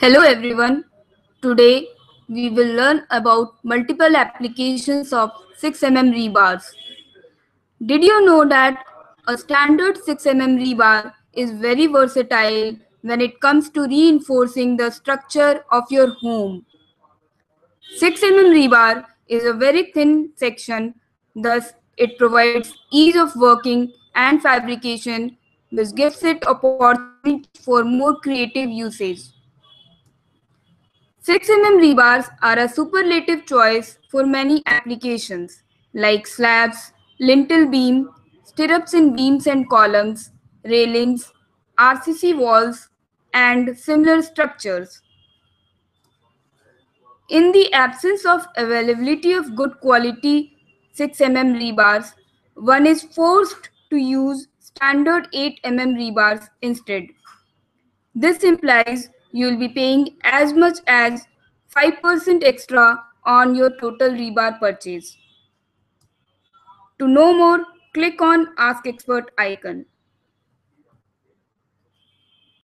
Hello everyone. Today we will learn about multiple applications of 6mm rebars. Did you know that a standard 6mm rebar is very versatile when it comes to reinforcing the structure of your home? 6mm rebar is a very thin section, thus it provides ease of working and fabrication which gives it opportunity for more creative usage. 6mm rebars are a superlative choice for many applications like slabs, lintel beam, stirrups in beams and columns, railings, RCC walls, and similar structures. In the absence of availability of good quality 6mm rebars, one is forced to use standard 8mm rebars instead. This implies you will be paying as much as 5% extra on your total rebar purchase. To know more, click on Ask Expert icon.